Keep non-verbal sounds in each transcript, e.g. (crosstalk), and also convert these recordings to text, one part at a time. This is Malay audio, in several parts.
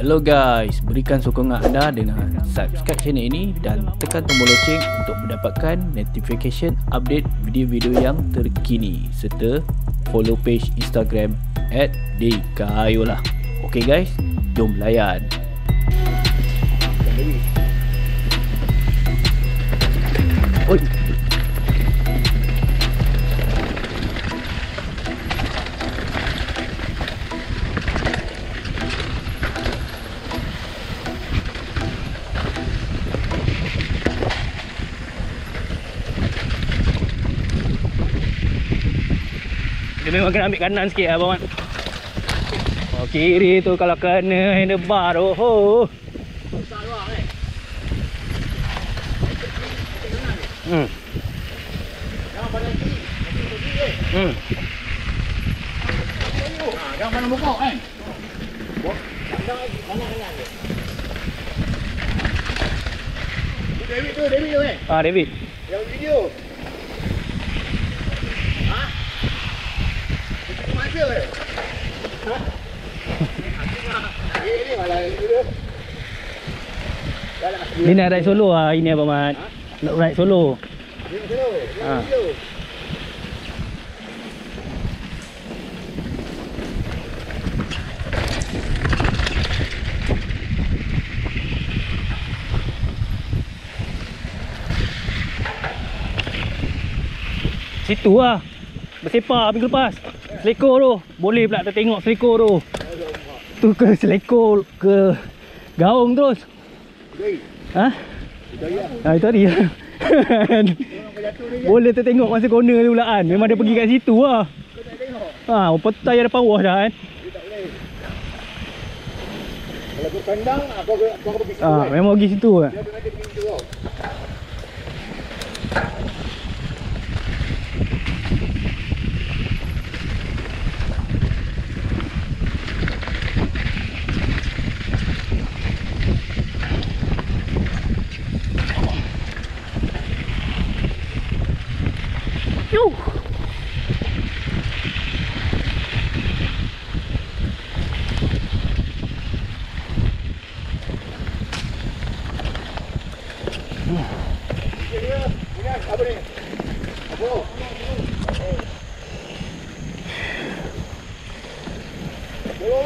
Hello guys, berikan sokongan anda dengan subscribe channel ini dan tekan tombol loceng untuk mendapatkan notification update video-video yang terkini serta follow page Instagram at Dekayola. Okay guys, jom layan. Oi. Dia memang kena ambil kanan sikit abang Mat. Oh, kiri tu kalau kena handlebar tu. Oh. Hmm. Hmm. Jangan pandang muka kan. David tu, David tu kan. Ah David. Yang video. Ha? Eh, ni lah. Nak ride solo ah ini abang Mat. Nak ride solo. Ha. Situ lah. Bersepah minggu lepas. Selekor tu. Boleh pula kita tengok selekor tu. Tu ke selekor ke gaung terus. Ha? Ah itu tadi. (laughs) Boleh tertengok masa corner tu pula kan. Memang dia pergi kat situ lah. Ha, petai ada power dah kan. Kalau kau kandang, kau kau pergi situ Ha, kan. memang pergi situ lah. Dia pergi situ tau.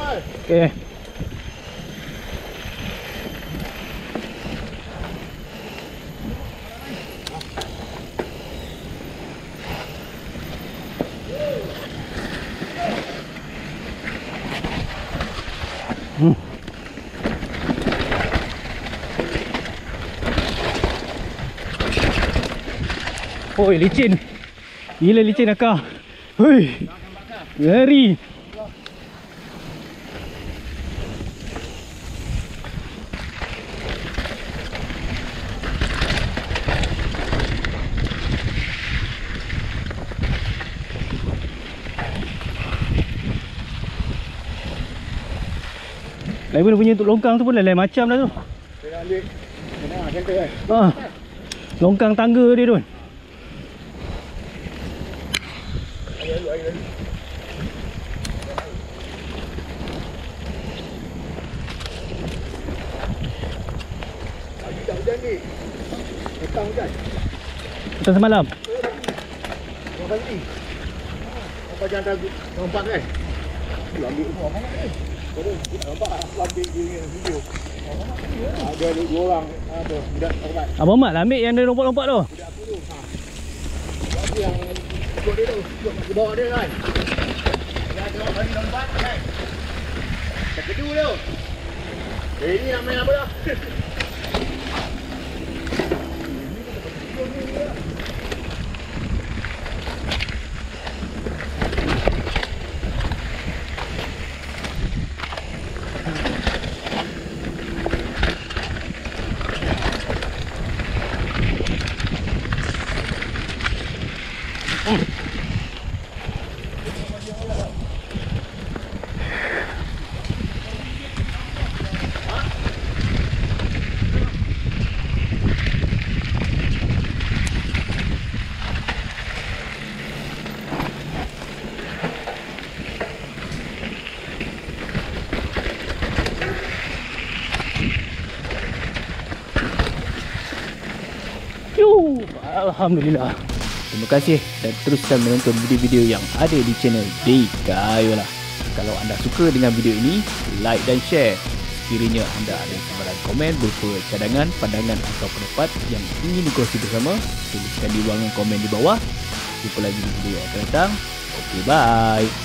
Okay. Hmm. Oi, licin. Gila licin akak. Hui. Ngeri. Lain pun punya untuk longkang tu pun lain macam dah tu. Kena ambil. Kena center kan? Ha. Longkang tangga dia tu. Hujan ni. Semalam. Dua pagi. Apa jangan tak nampak kan? Ambil? Ada dua orang ada budak. Abang Mat lah ambil yang dia lompat-lompat tu. Ikut dia tu, ke bawah dia kan. Dia ada orang lompat kan. Kedua tu. Eh ini nak main apa dah? Alhamdulillah. Terima kasih dan teruskan menonton video-video yang ada di channel Dikayola. Kalau anda suka dengan video ini, like dan share. Sekiranya anda ada sebarang komen berupa cadangan, pandangan atau pendapat yang ingin dikongsi bersama, tuliskan di ruangan komen di bawah. Jumpa lagi di video yang akan datang. Okay, bye.